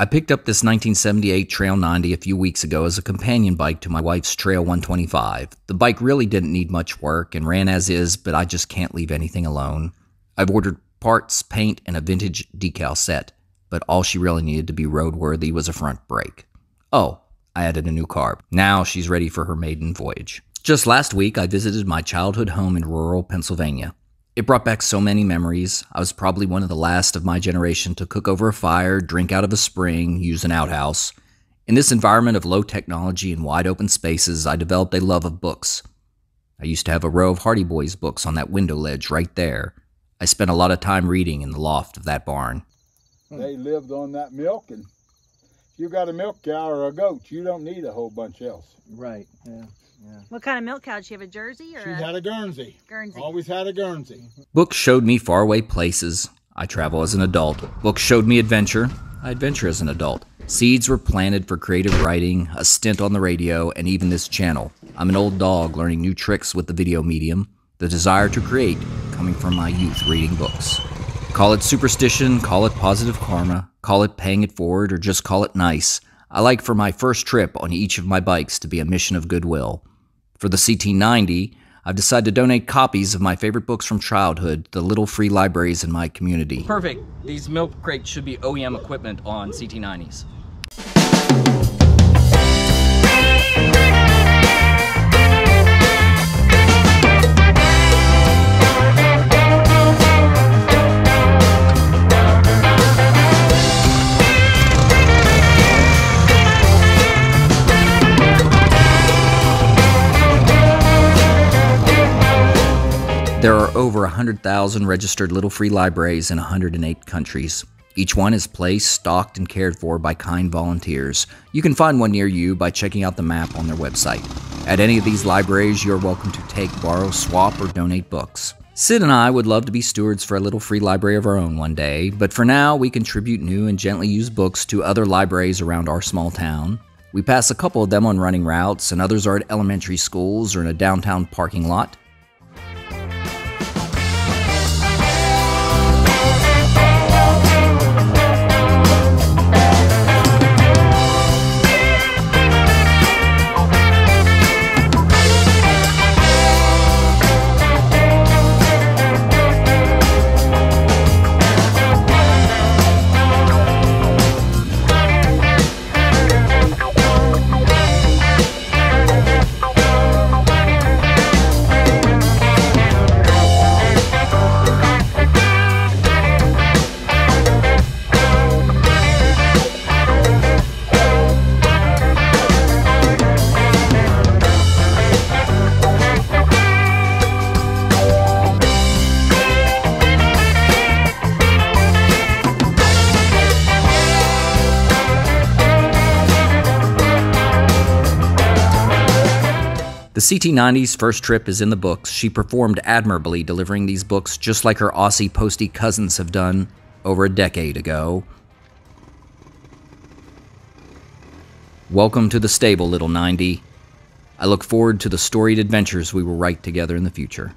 I picked up this 1978 Trail 90 a few weeks ago as a companion bike to my wife's Trail 125. The bike really didn't need much work and ran as is, but I just can't leave anything alone. I've ordered parts, paint, and a vintage decal set, but all she really needed to be roadworthy was a front brake. Oh, I added a new carb. Now she's ready for her maiden voyage. Just last week, I visited my childhood home in rural Pennsylvania. It brought back so many memories. I was probably one of the last of my generation to cook over a fire, drink out of a spring, use an outhouse. In this environment of low technology and wide open spaces, I developed a love of books. I used to have a row of Hardy Boys books on that window ledge right there. I spent a lot of time reading in the loft of that barn. Hmm. They lived on that milk, and if you got a milk cow or a goat, you don't need a whole bunch else. Right. Yeah. Yeah. What kind of milk cow? Did she have a Jersey or She a had a Guernsey. Guernsey? Always had a Guernsey. Books showed me faraway places. I travel as an adult. Books showed me adventure. I adventure as an adult. Seeds were planted for creative writing, a stint on the radio, and even this channel. I'm an old dog learning new tricks with the video medium, the desire to create coming from my youth reading books. Call it superstition, call it positive karma, call it paying it forward, or just call it nice. I like for my first trip on each of my bikes to be a mission of goodwill. For the CT90, I've decided to donate copies of my favorite books from childhood to the little free libraries in my community. Perfect. These milk crates should be OEM equipment on CT90s. There are over 100,000 registered Little Free libraries in 108 countries. Each one is placed, stocked, and cared for by kind volunteers. You can find one near you by checking out the map on their website. At any of these libraries, you are welcome to take, borrow, swap, or donate books. Sid and I would love to be stewards for a little free library of our own one day, but for now, we contribute new and gently used books to other libraries around our small town. We pass a couple of them on running routes, and others are at elementary schools or in a downtown parking lot. The CT90's first trip is in the books. She performed admirably delivering these books just like her Aussie postie cousins have done over a decade ago. Welcome to the stable, little 90. I look forward to the storied adventures we will write together in the future.